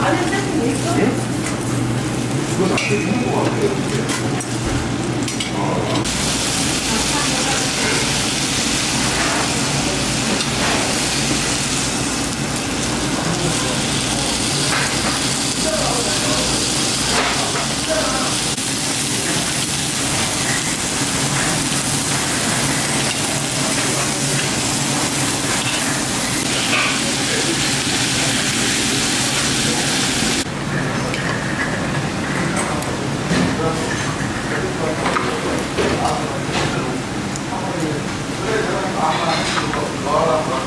안에 세팅 있어? 예? 그거 다 세팅 한거 같아요. Rafa, Coca-Cola,